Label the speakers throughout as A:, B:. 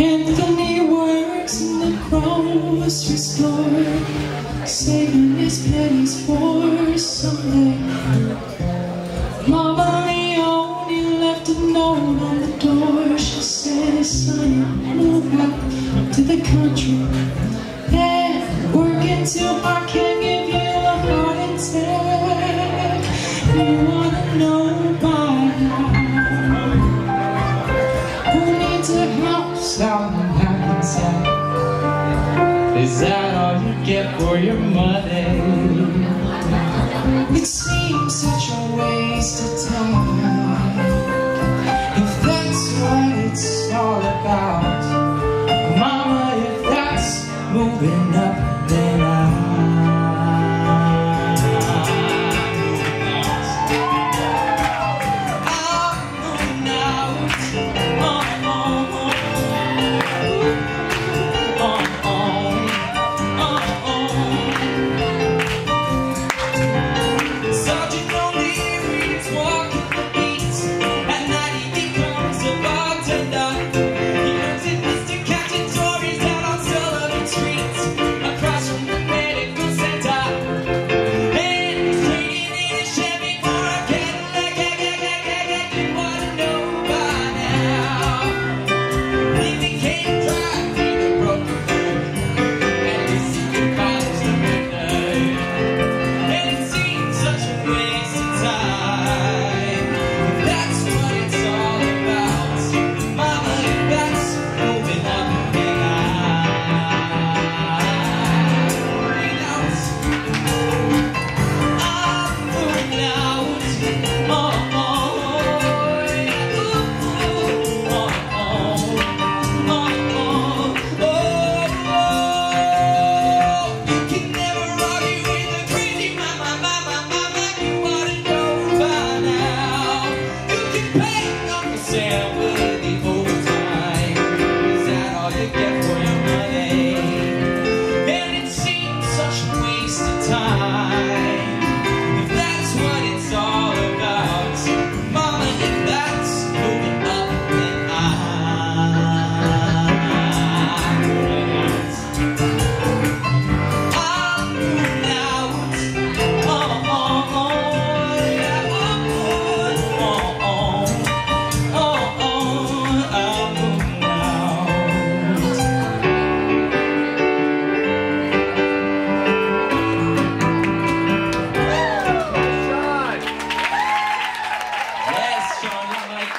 A: Anthony works in the grocery store Saving his pennies for someday Mama Leone left a note on the door. She says, son, move out to the country. And work until I can give you a heart attack. Is that all you get for your money? It seems such a waste of time If that's what it's all about Mama, if that's moving up there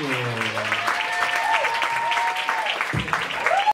A: Yeah.